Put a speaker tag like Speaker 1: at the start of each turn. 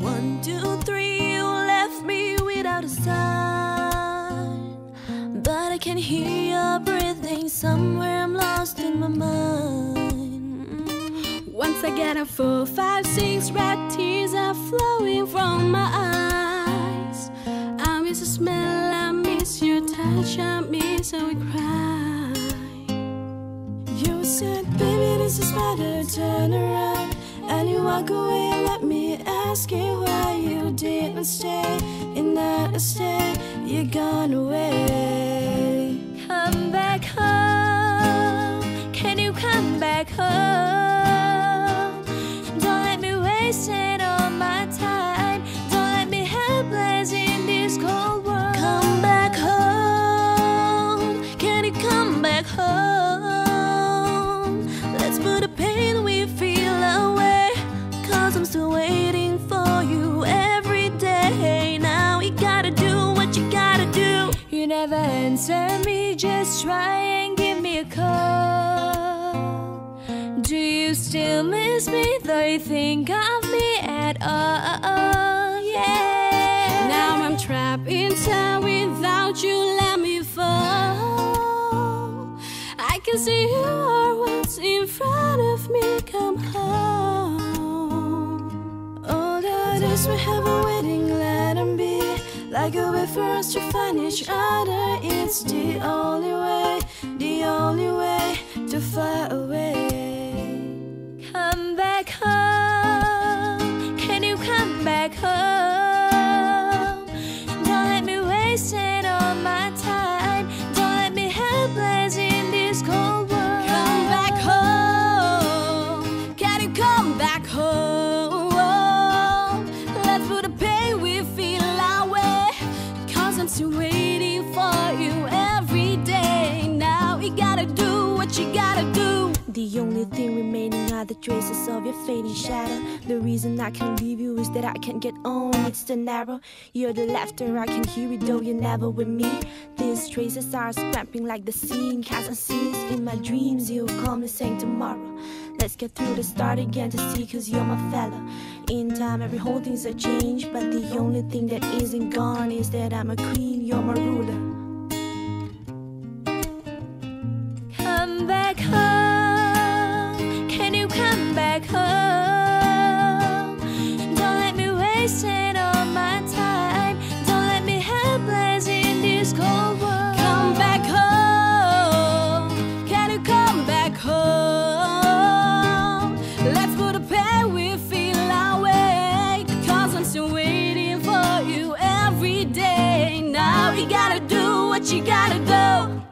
Speaker 1: One, two, three, you left me without a sign. But I
Speaker 2: can hear your breathing somewhere I'm lost in my mind.
Speaker 3: Once I get a full five, six, red tears are flowing from my eyes. I miss the smell, I miss your touch, I miss how we cry.
Speaker 2: You said, baby, this is better, turn around and you walk away. Let me ask you why you didn't stay in that state. You're gone away.
Speaker 3: Never answer me, just try and give me a call. Do you still miss me? Though you think of me at all? Yeah. Now I'm trapped inside without you, let me fall. I can see you are what's in front of me. Come home.
Speaker 2: All the days we have a be like a way for us to find each other. It's the only way, the only way to fly away.
Speaker 1: Traces of your fading shadow. The reason I can't leave you is that I can't get on. It's the narrow. You're the laughter, I can hear it though you're never with me. These traces are scrapping like the scene, sea, casting seas in my dreams. You'll call me saying tomorrow. Let's get through the start again to see, cause you're my fella. In time, every whole thing's a change, but the only thing that isn't gone is that I'm a queen, you're my ruler.
Speaker 3: Come back home.
Speaker 2: You gotta do what you gotta do.